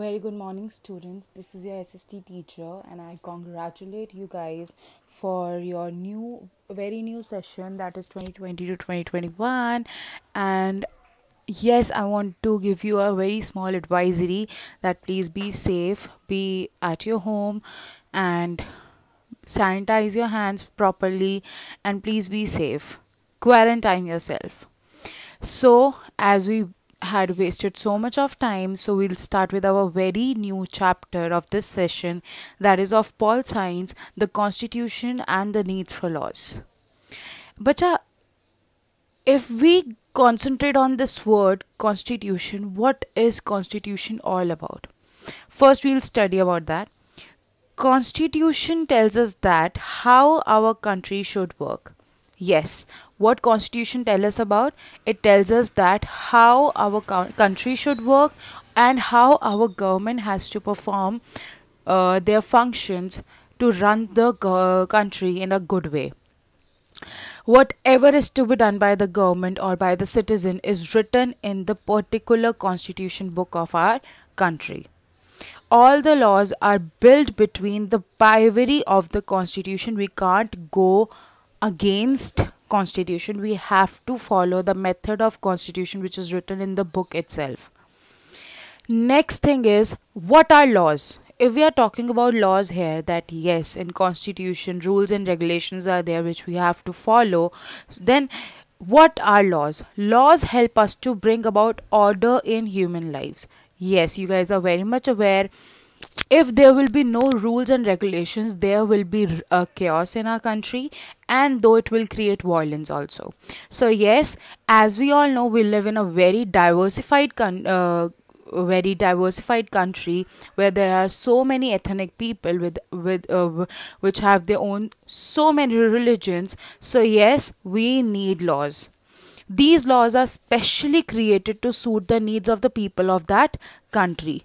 Very good morning, students. This is your SST teacher, and I congratulate you guys for your new, very new session that is 2020 to 2021. And yes, I want to give you a very small advisory that please be safe, be at your home, and sanitize your hands properly, and please be safe. Quarantine yourself. So, as we had wasted so much of time, so we'll start with our very new chapter of this session that is of Pol Science, the Constitution and the Needs for Laws. But uh, if we concentrate on this word constitution, what is constitution all about? First, we'll study about that. Constitution tells us that how our country should work. Yes, what constitution tells us about? It tells us that how our country should work and how our government has to perform uh, their functions to run the country in a good way. Whatever is to be done by the government or by the citizen is written in the particular constitution book of our country all the laws are built between the bravery of the constitution we can't go against constitution we have to follow the method of constitution which is written in the book itself. Next thing is what are laws? If we are talking about laws here that yes in constitution rules and regulations are there which we have to follow then what are laws? Laws help us to bring about order in human lives. Yes you guys are very much aware if there will be no rules and regulations there will be a chaos in our country and though it will create violence also. So yes as we all know we live in a very diversified con- uh, very diversified country where there are so many ethnic people with with uh, which have their own so many religions. So yes we need laws. These laws are specially created to suit the needs of the people of that country.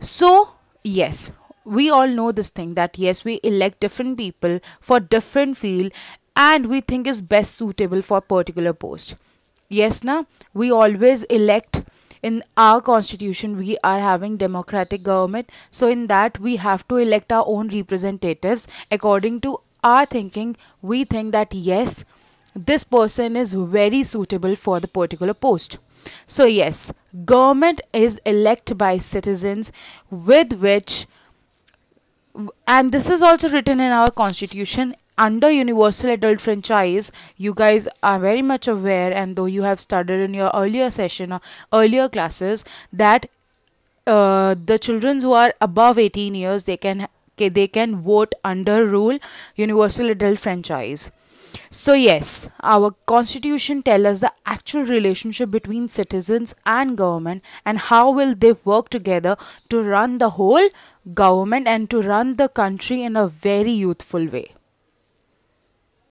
So yes. We all know this thing that yes we elect different people for different field and we think is best suitable for particular post. Yes na? We always elect. In our constitution we are having democratic government. So in that we have to elect our own representatives according to our thinking. We think that yes this person is very suitable for the particular post. So, yes, government is elected by citizens with which, and this is also written in our constitution under universal adult franchise you guys are very much aware and though you have studied in your earlier session or earlier classes that uh, the children who are above 18 years they can they can vote under rule universal adult franchise so yes, our constitution tells us the actual relationship between citizens and government and how will they work together to run the whole government and to run the country in a very youthful way.